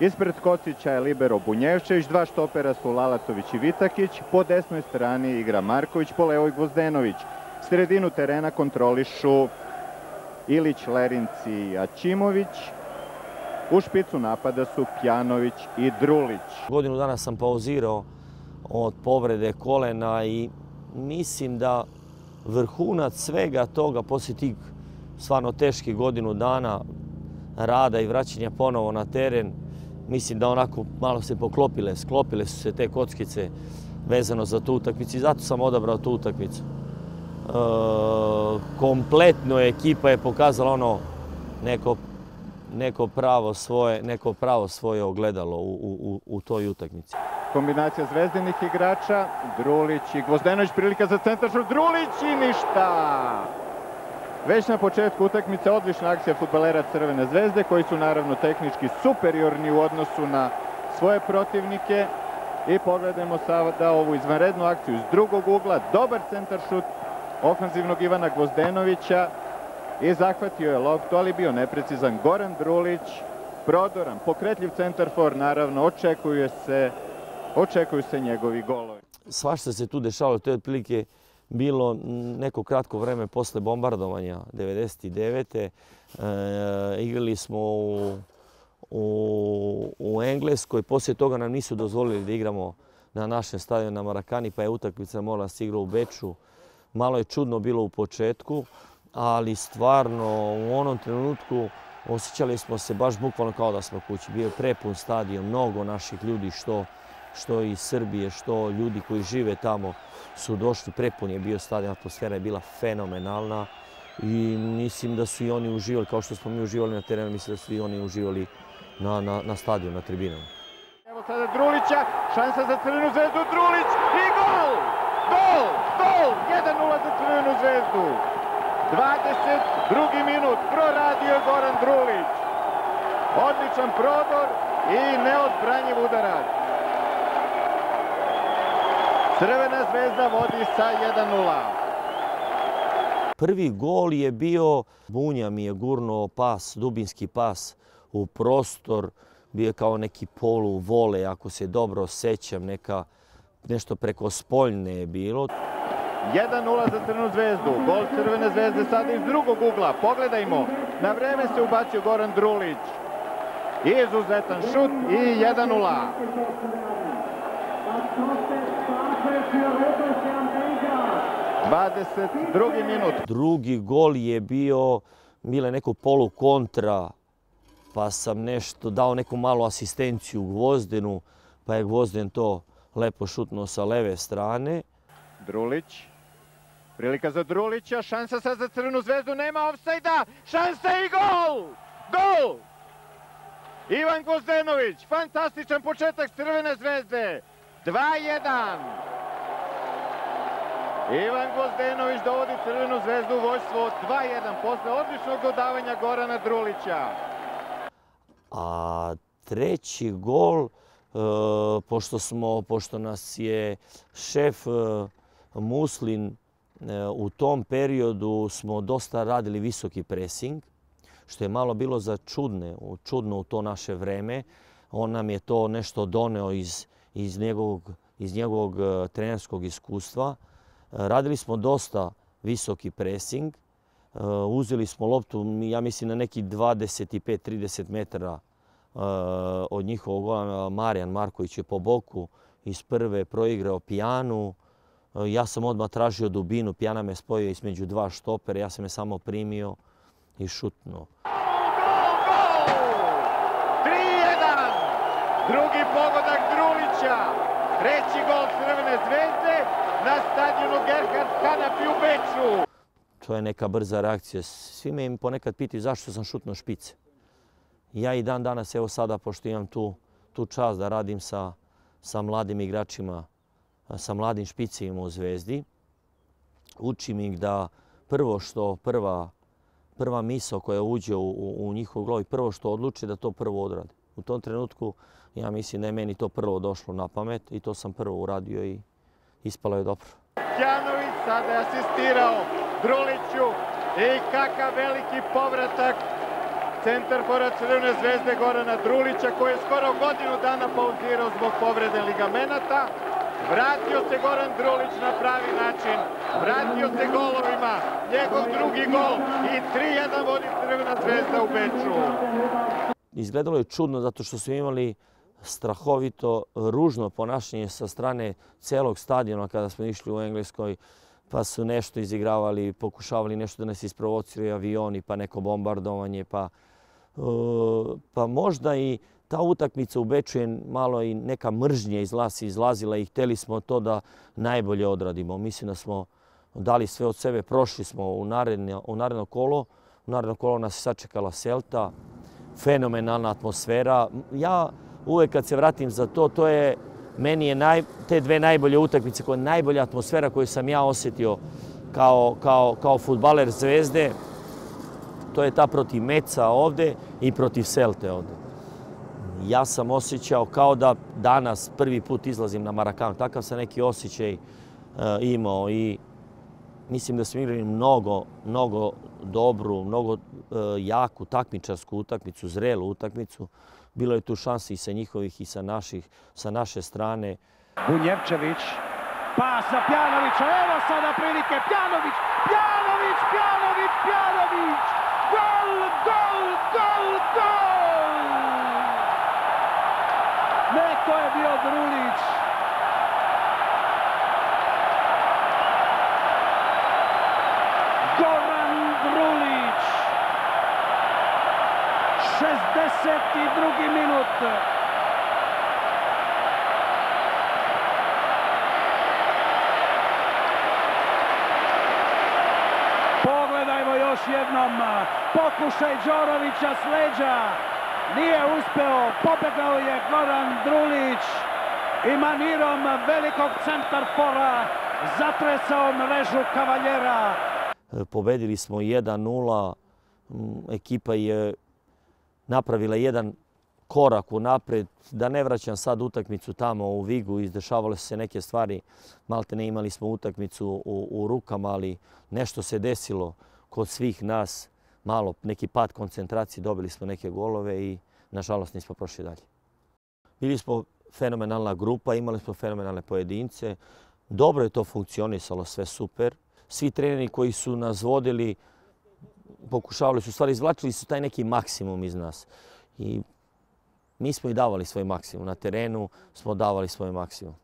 Ispred Kocića je Libero Bunjevčević, dva štopera su Lalatović i Vitakić, po desnoj strani igra Marković, po levoj Gvozdenović. Sredinu terena kontrolišu Ilić, Lerinci i Ačimović. U špicu napada su Pjanović i Drulić. Godinu dana sam pauzirao od povrede kolena i mislim da vrhunac svega toga poslije tih stvarno teških godinu dana rada i vraćanja ponovo na teren, mislim da onako malo se poklopile, sklopile su se te kockice vezano za tu utakmicu i zato sam odabrao tu utakmicu. E, kompletno ekipa je pokazala ono neko, neko, pravo svoje, neko pravo svoje ogledalo u, u, u toj utakmici. Kombinacija zvezdinih igrača, Drulić i Gvozdenović, prilika za centaršut, Drulić i ništa! Već na početku utakmice odlična akcija futbalera Crvene zvezde koji su naravno tehnički superiorni u odnosu na svoje protivnike. I pogledajmo sada ovu izvanrednu akciju iz drugog ugla. Dobar centar šut ofenzivnog Ivana Gvozdenovića i zahvatio je loptu, ali bio neprecizan Goran Drulić. Prodoran, pokretljiv centar for, naravno, očekuje se, očekuju se njegovi golovi. Svašta se tu dešavalo, to je otprilike bilo neko kratko vreme posle bombardovanja 99. E, igrali smo u, u, u Engleskoj, poslije toga nam nisu dozvolili da igramo na našem stadionu na Marakani, pa je utakmica morala se igra u Beču. Malo je čudno bilo u početku, ali stvarno u onom trenutku osjećali smo se baš bukvalno kao da smo kući. Bio je prepun stadion, mnogo naših ljudi što što iz Srbije, što ljudi koji žive tamo su došli, prepun je bio stadion, atmosfera je bila fenomenalna i mislim da su i oni uživali, kao što smo mi uživali na terenu, mislim da su i oni uživali na, na, na stadion, na tribinama. Evo sada Drulića, šansa za Crvenu zvezdu, Drulić i gol! Gol! Gol! 1-0 za Crvenu zvezdu. 22. minut, proradio je Goran Drulić. Odličan prodor i neodbranjiv udarac. Crvena zvezda vodi sa 1-0. Prvi gol je bio, Bunja mi je gurnuo pas, dubinski pas u prostor, bio je kao neki polu vole, ako se dobro sećam, neka, nešto preko spoljne je bilo. 1-0 za Crvenu zvezdu, gol Crvene zvezde sada iz drugog ugla, pogledajmo, na vreme se ubacio Goran Drulić. Izuzetan šut i 1-0. 22. minut. Drugi gol je bio, bila neko polu kontra, pa sam nešto dao neku malu asistenciju Gvozdenu, pa je Gvozden to lepo šutnuo sa leve strane. Drulić. Prilika za Drulića, šansa sad za Crvenu zvezdu, nema ofsajda, šansa i gol! Gol! Ivan Gvozdenović, fantastičan početak Crvene zvezde. 2-1. Ivan Gvozdenović dovodi Crvenu zvezdu u vojstvo 2-1 posle odličnog dodavanja Gorana Drulića. A treći gol, e, pošto, smo, pošto nas je šef e, Muslin e, u tom periodu smo dosta radili visoki presing, što je malo bilo za čudne, čudno u to naše vreme. On nam je to nešto doneo iz iz njegovog, iz njegovog e, trenerskog iskustva. E, radili smo dosta visoki pressing. E, uzeli smo loptu, ja mislim, na neki 25-30 metara od njihovog gola. Marijan Marković je po boku iz prve proigrao pijanu. Ja sam odmah tražio dubinu, pijana me spojio između dva štopera, ja sam je samo primio i šutnuo. Drugi pogodak Drulića. Treći gol Crvene zvezde na stadionu Gerhard Kanapi u Beču. To je neka brza reakcija. Svi me im ponekad pitaju zašto sam šutno špice. Ja i dan danas, evo sada, pošto imam tu, tu čast da radim sa, sa mladim igračima, sa mladim špicima u Zvezdi, učim ih da prvo što prva, prva misao koja uđe u, u, njihov glavi, prvo što odluče da to prvo odrade. U tom trenutku ja mislim da je meni to prvo došlo na pamet i to sam prvo uradio i ispalo je dobro. Janović sada je asistirao Druliću i kakav veliki povratak Centar fora Crvene zvezde Gorana Drulića koji je skoro godinu dana pauzirao zbog povrede ligamenata. Vratio se Goran Drulić na pravi način. Vratio se golovima. Njegov drugi gol i 3-1 vodi Crvena zvezda u Beču. Izgledalo je čudno zato što su imali strahovito ružno ponašanje sa strane celog stadiona kada smo išli u Engleskoj pa su nešto izigravali, pokušavali nešto da nas isprovociraju avioni, pa neko bombardovanje, pa, e, pa možda i ta utakmica u Beču je malo i neka mržnja iz izlazila i hteli smo to da najbolje odradimo. Mislim da smo dali sve od sebe, prošli smo u naredno, u kolo. U naredno kolo nas je sačekala Selta, fenomenalna atmosfera. Ja uvek kad se vratim za to, to je meni je naj, te dve najbolje utakmice, koja je najbolja atmosfera koju sam ja osjetio kao, kao, kao futbaler Zvezde, to je ta protiv Meca ovde i protiv Selte ovde. Ja sam osjećao kao da danas prvi put izlazim na Marakanu. Takav sam neki osjećaj uh, imao i mislim da smo igrali mnogo, mnogo dobru, mnogo uh, jaku takmičarsku utakmicu, zrelu utakmicu. Bilo je tu šansi i sa njihovih i sa naših, sa naše strane. Bunjevčević, pas za Pjanovića, evo sada prilike, Pjanović, Pjanović, Pjanović, Pjanović, gol, gol, gol, gol! Ne, to je bio Drulić. Goran Drulić. 62. minut. Pogledajmo još jednom pokušaj Đorovića s leđa. Nije uspeo, pobegao je Goran Drulić i manirom velikog centarfora zatresao mrežu kavaljera. Pobedili smo 1-0, ekipa je napravila jedan korak u napred, da ne vraćam sad utakmicu tamo u Vigu, izdešavale su se neke stvari, malte ne imali smo utakmicu u, u rukama, ali nešto se desilo kod svih nas, malo neki pad koncentracije, dobili smo neke golove i nažalost nismo prošli dalje. Bili smo fenomenalna grupa, imali smo fenomenalne pojedince, dobro je to funkcionisalo, sve super. Svi treneri koji su nas vodili, pokušavali su, stvari izvlačili su taj neki maksimum iz nas. I mi smo i davali svoj maksimum. Na terenu smo davali svoj maksimum.